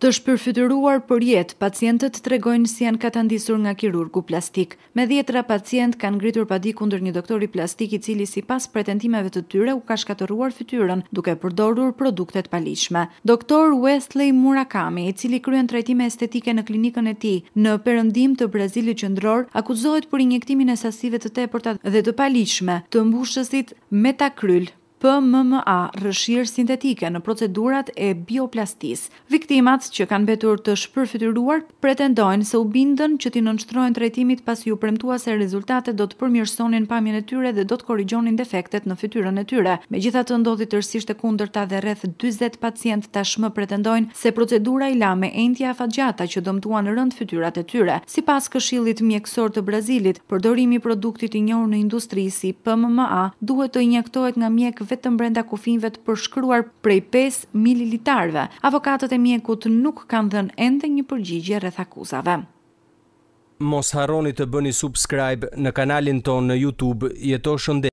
Të shpërfytyruar përjetë, pacientët tregojnë si janë katandisur nga kirurgu plastik. Me dhjetëra pacientë kanë ngritur padi kundër një doktori plastik i cili sipas pretendimeve të tyre u ka shkatërruar fytyrën duke përdorur produkte të paligjshme. Doktor Wesley Murakami, i cili kryen trajtime estetike në klinikën e tij në perëndim të Brazilit Qendror, akuzohet për injektimin e sasive të tepërta dhe të paligjshme të mbushësit Metakril. PMMA rrëshirë sintetike në procedurat e bioplastisë. Viktimat, që kanë mbetur të shpërfytyruar, pretendojnë se u bindën që t'i nënshtrohen trajtimit pasi iu premtua se rezultatet do të përmirësonin pamjen e tyre dhe do të korrigjonin defektet në fytyrën e tyre. Megjithatë ndodhi tërësisht e kundërta dhe rreth dyzet pacientë tashmë pretendojnë se procedura i la me enjtje afatgjata që dëmtuan rëndë fytyrat e tyre. Sipas Këshillit Mjekësor të Brazilit, përdorimi i produktit i njohur në industri si PMMA duhet të injektohet nga mjekë vetëm brenda kufijve të përshkruar prej pesë mililitarëve. Avokatët e mjekut nuk kanë dhënë ende një përgjigje rreth akuzave. Mos harroni të bëni subscribe në kanalin tonë në YouTube Jeto Shëndet.